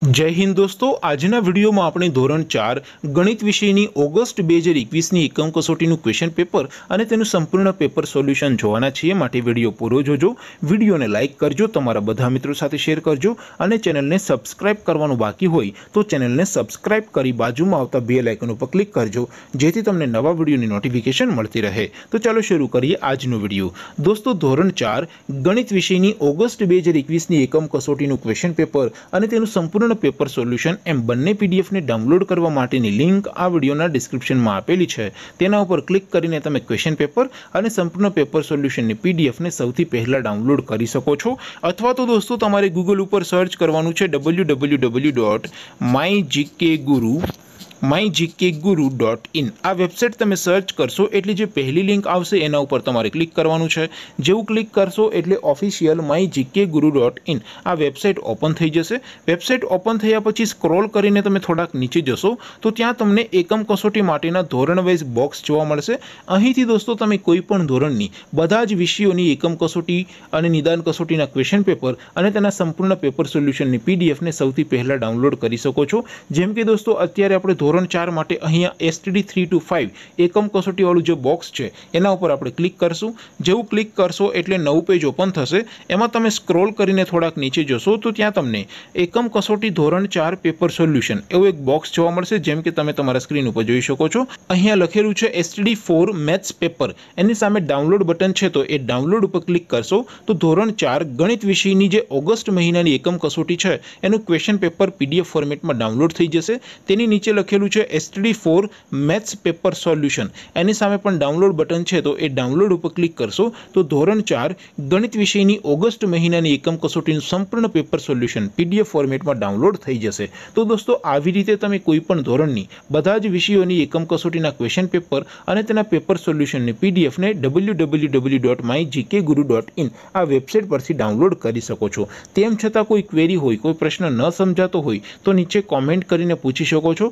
જય હિન્દ દોસ્તો, આજના વિડીયોમાં આપણે ધોરણ ચાર ગણિત વિષયની ઓગસ્ટ બે હજાર એકવીસની એકમ કસોટીનું ક્વેશ્ચન પેપર અને તેનું સંપૂર્ણ પેપર સોલ્યુશન જોવાના છીએ. માટે વીડિયો પૂરો જોજો. વિડીયોને લાઇક કરજો, તમારા બધા મિત્રો સાથે શેર કરજો અને ચેનલને સબસ્ક્રાઇબ કરવાનું બાકી હોય તો ચેનલને સબસ્ક્રાઇબ કરી બાજુમાં આવતા બે લાઇકન ઉપર ક્લિક કરજો, જેથી તમને નવા વિડીયોની નોટિફિકેશન મળતી રહે. તો ચાલો શરૂ કરીએ આજનો વીડિયો. દોસ્તો, ધોરણ ચાર ગણિત વિષયની ઓગસ્ટ બે હજાર એકવીસની એકમ કસોટીનું ક્વેશ્ચન પેપર અને તેનું સંપૂર્ણ સંપૂર્ણ પેપર સોલ્યુશન એમ બંને પીડીએફને ડાઉનલોડ કરવા માટેની લિંક આ વિડીયોના ડિસ્ક્રિપ્શનમાં આપેલી છે તેના ઉપર ક્લિક કરીને તમે ક્વેશ્ચન પેપર અને સંપૂર્ણ પેપર સોલ્યુશનની પીડીએફને સૌથી પહેલાં ડાઉનલોડ કરી શકો છો અથવા તો દોસ્તો તમારે ગૂગલ ઉપર સર્ચ કરવાનું છે W W W dot my GK Guru my GK Guru dot in આ વેબસાઇટ તમે સર્ચ કરશો એટલે જે પહેલી લિંક આવશે એના ઉપર તમારે ક્લિક કરવાનું છે. જેવું ક્લિક કરશો એટલે official my GK Guru dot in આ વેબસાઇટ ઓપન થઈ જશે. વેબસાઇટ ઓપન થયા પછી સ્ક્રોલ કરીને તમે થોડાક નીચે જશો, તો ત્યાં તમને એકમ કસોટી માટેના ધોરણ વાઇઝ બોક્સ જોવા મળશે. અહીંથી દોસ્તો તમે કોઈ પણ ધોરણની બધા જ વિષયોની એકમ કસોટી અને નિદાન કસોટીના ક્વેશ્ચન પેપર અને તેના સંપૂર્ણ પેપર સોલ્યુશનની પીડીએફને સૌથી પહેલાં ડાઉનલોડ કરી શકો છો. જેમ કે દોસ્તો, અત્યારે આપણે ધોરણ ચાર માટે અહીંયા એસટીડી થ્રી ટુ ફાઇવ એકમ કસોટીવાળું જે બોક્સ છે એના ઉપર આપણે ક્લિક કરશું જેવું ક્લિક કરશો એટલે નવું પેજ ઓપન થશે એમાં તમે સ્ક્રોલ કરીને થોડાક નીચે જશો તો ત્યાં તમને એકમ કસોટી ધોરણ ચાર પેપર સોલ્યુશન એવું એક બોક્સ જોવા મળશે જેમ કે તમે તમારા સ્ક્રીન ઉપર જોઈ શકો છો અહીંયા લખેલું છે એસટીડી ફોર મેથ્સ પેપર એની સામે ડાઉનલોડ બટન છે તો એ ડાઉનલોડ ઉપર ક્લિક કરશો તો ધોરણ ચાર ગણિત વિષયની જે ઓગસ્ટ મહિનાની એકમ કસોટી છે એનું ક્વેશ્ચન પેપર પીડીએફ ફોર્મેટમાં ડાઉનલોડ થઈ જશે તેની નીચે લખેલું લખેલું છે STD four maths paper solution એની સામે પણ ડાઉનલોડ બટન છે તો એ ડાઉનલોડ ઉપર ક્લિક કરશો તો ધોરણ ચાર ગણિત વિષયની ઓગસ્ટ મહિનાની એકમ કસોટીનું સંપૂર્ણ પેપર સોલ્યુશન પીડીએફ ફોર્મેટમાં ડાઉનલોડ થઈ જશે તો દોસ્તો આવી રીતે તમે કોઈ પણ ધોરણની બધા જ વિષયોની એકમ કસોટીના ક્વેશ્ચન પેપર અને તેના પેપર સોલ્યુશનની પીડીએફને W W W dot my GK Guru dot in આ વેબસાઇટ પરથી ડાઉનલોડ કરી શકો છો તેમ છતાં કોઈ ક્વેરી હોય કોઈ પ્રશ્ન ન સમજાતો હોય તો નીચે કોમેન્ટ કરીને પૂછી શકો છો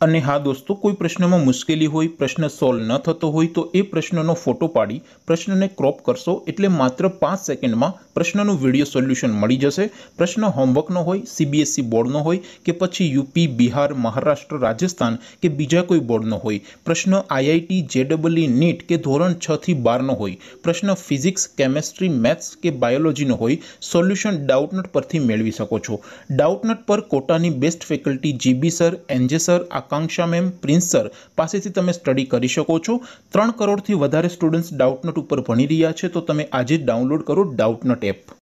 અને હા દોસ્તો કોઈ પ્રશ્નમાં મુશ્કેલી હોય પ્રશ્ન સોલ્વ ન થતો હોય તો એ પ્રશ્નનો ફોટો પાડી પ્રશ્નને ક્રોપ કરશો એટલે માત્ર પાંચ સેકન્ડમાં પ્રશ્નનું વિડીયો સોલ્યુશન મળી જશે પ્રશ્ન હોમવર્કનો હોય સીબીએસસી બોર્ડનો હોય કે પછી યુપી બિહાર મહારાષ્ટ્ર રાજસ્થાન કે બીજા કોઈ બોર્ડનો હોય પ્રશ્ન આઈઆઈટી જેડબલઈ નીટ કે ધોરણ છ થી બારનો હોય પ્રશ્ન ફિઝિક્સ કેમેસ્ટ્રી મેથ્સ કે બાયોલોજીનો હોય સોલ્યુશન ડાઉટનટ પરથી મેળવી શકો છો ડાઉટનટ પર કોટાની best faculty GB sir NJ sir આ Akanksha ma'am Prince sir પાસેથી તમે સ્ટડી કરી શકો છો. ત્રણ કરોડથી વધારે સ્ટુડન્ટ્સ ડાઉટનટ ઉપર ભણી રહ્યા છે, તો તમે આજે જ ડાઉનલોડ કરો ડાઉટનટ એપ